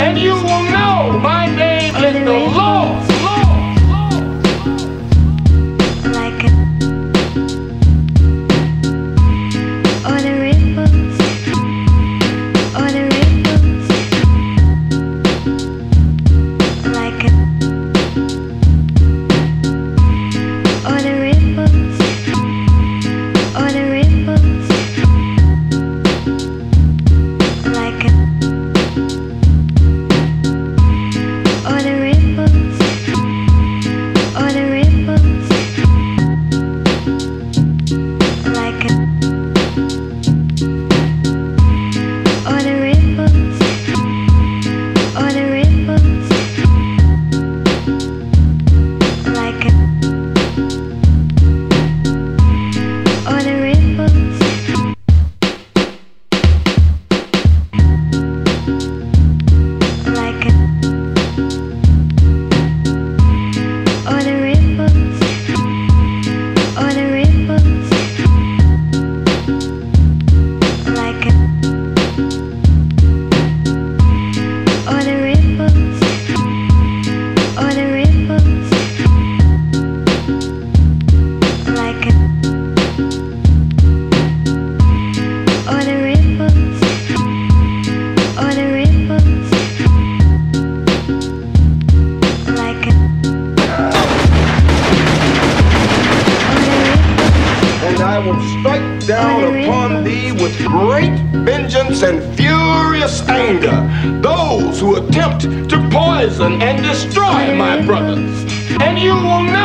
and you will know my name is the Lord. Will strike down upon thee with great vengeance and furious anger. Those who attempt to poison and destroy my brothers. And you will know